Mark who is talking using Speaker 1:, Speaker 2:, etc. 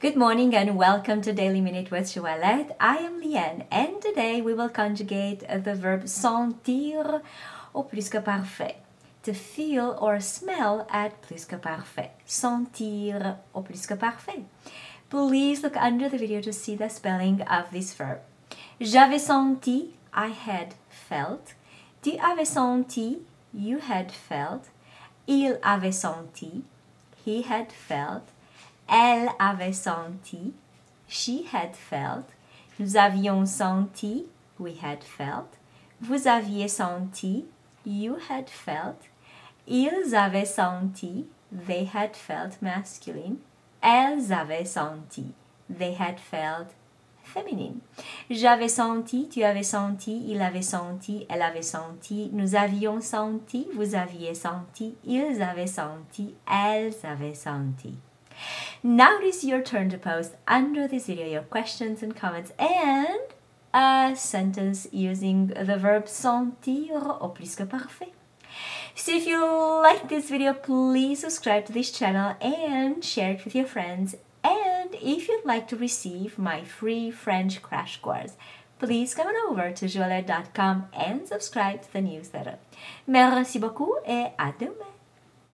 Speaker 1: Good morning and welcome to Daily Minute with J'Ouellette. I am Llyane and today we will conjugate the verb sentir au plus que parfait. To feel or smell at plus que parfait. Sentir au plus que parfait. Please look under the video to see the spelling of this verb. J'avais senti, I had felt. Tu avais senti, you had felt. Il avait senti, he had felt. Elle avait senti, she had felt. Nous avions senti, we had felt. Vous aviez senti, you had felt. Ils avaient senti, they had felt masculine. Elles avaient senti, they had felt féminine. J'avais senti, tu avais senti, il avait senti, elle avait senti, nous avions senti, vous aviez senti, ils avaient senti, elles avaient senti. Now it is your turn to post under this video your questions and comments and a sentence using the verb sentir au plus que parfait. So if you like this video, please subscribe to this channel and share it with your friends. And if you'd like to receive my free French crash course, please come on over to J-Ouellette.com and subscribe to the newsletter. Merci beaucoup et à demain!